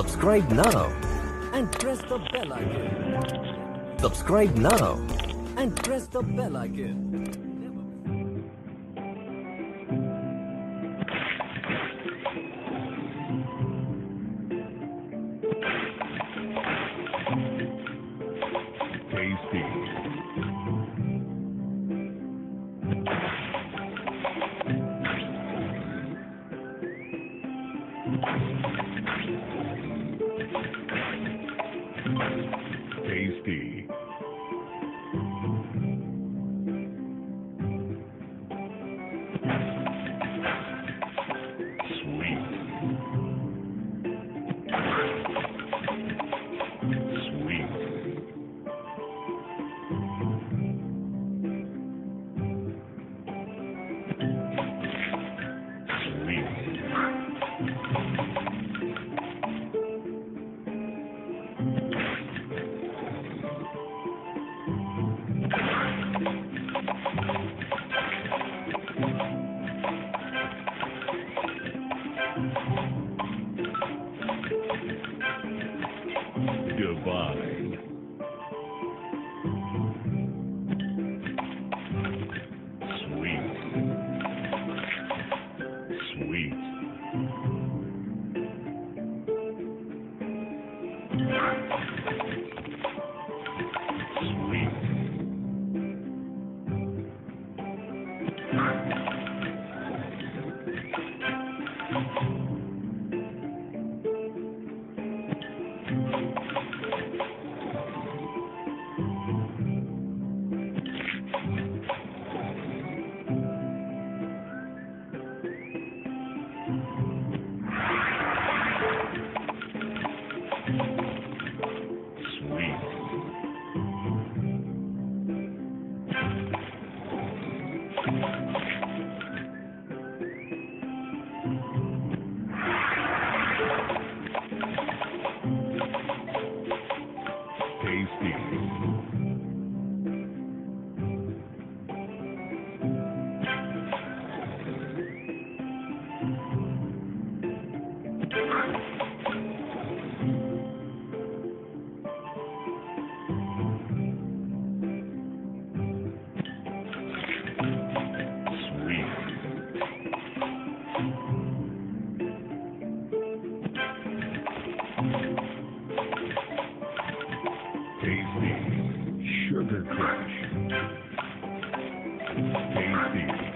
Subscribe now and press the bell icon. Subscribe now and press the bell icon. Tasty. Tasty. Divine. Tasty. Sugar Crush. Tasty.